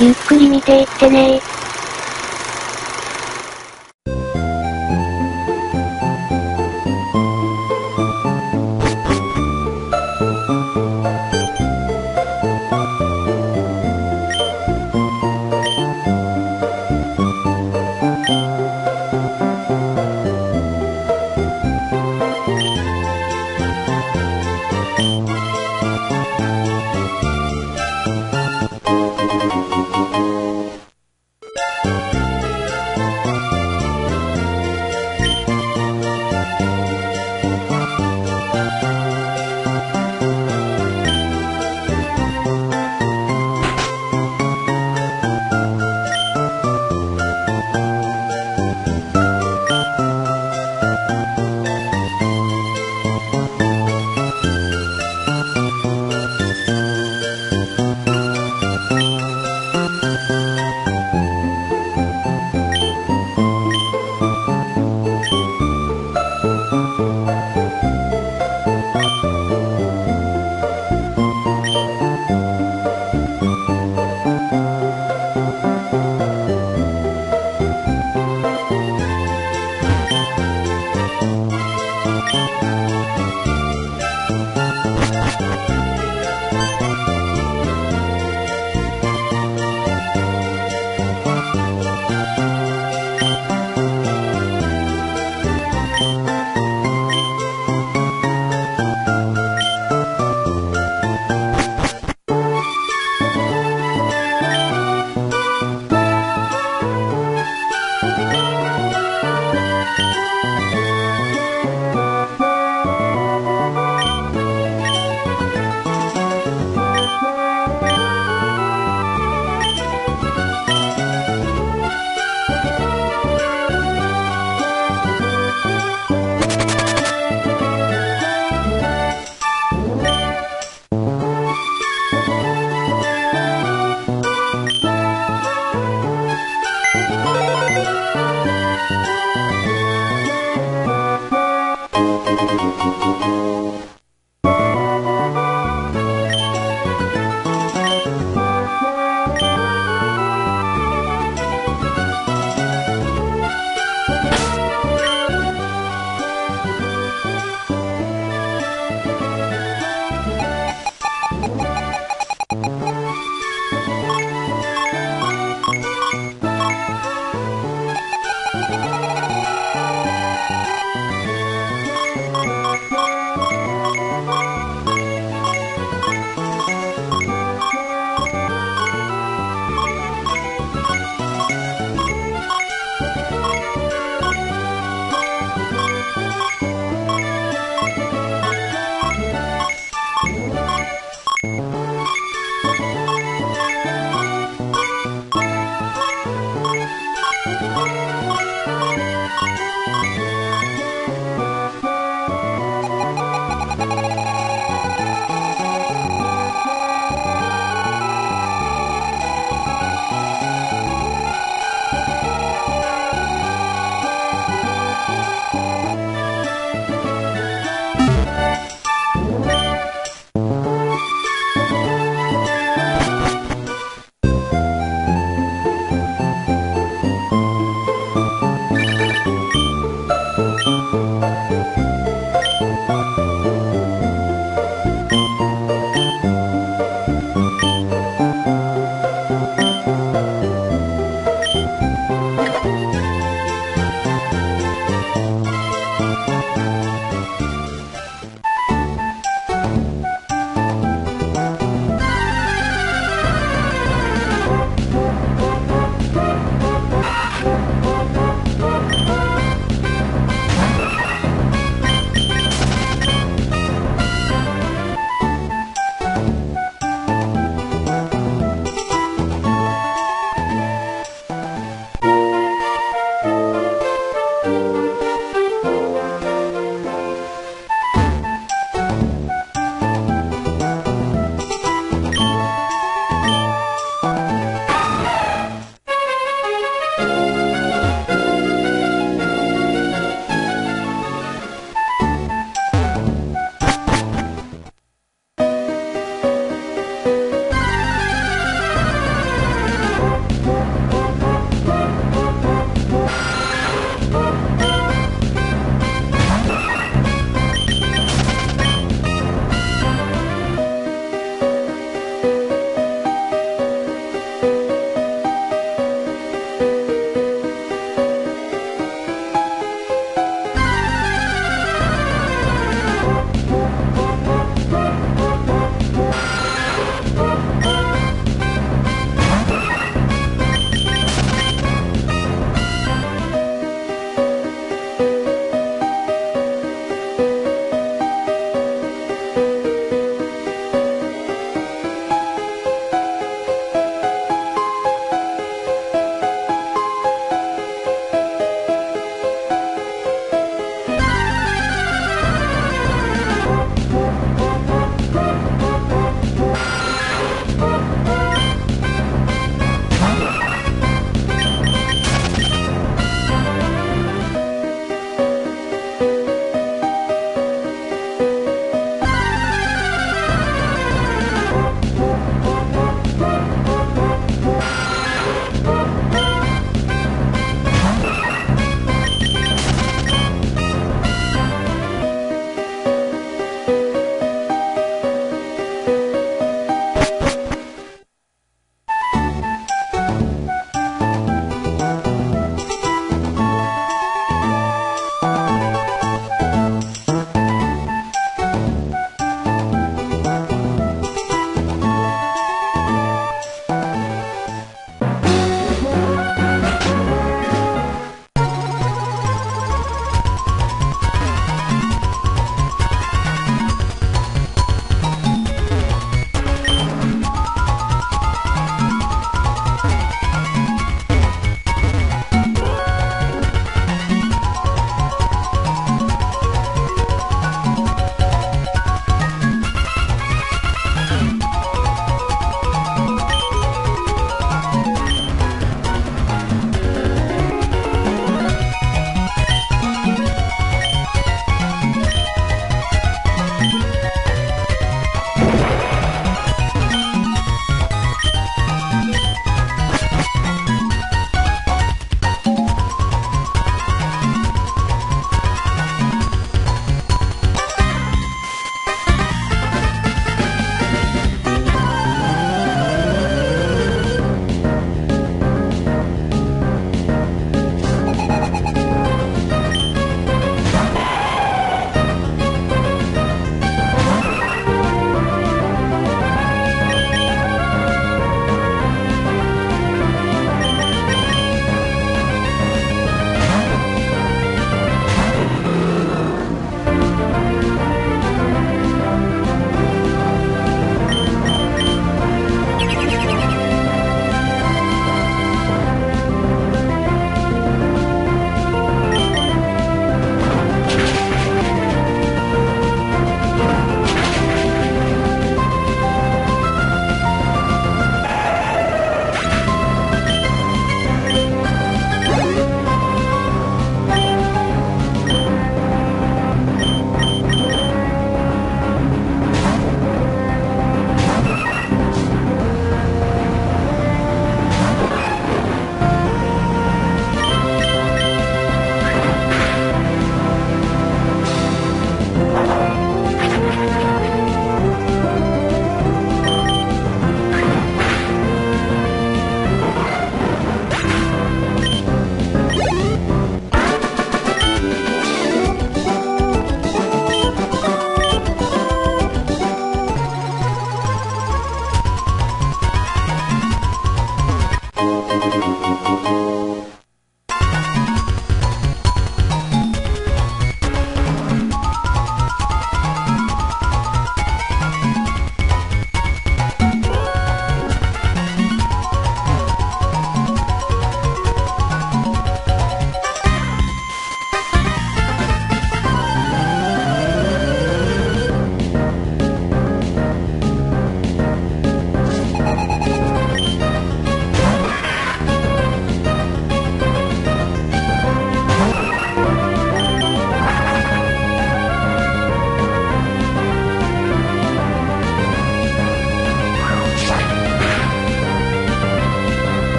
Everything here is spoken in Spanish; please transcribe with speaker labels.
Speaker 1: ゆっくり見ていってね Bye.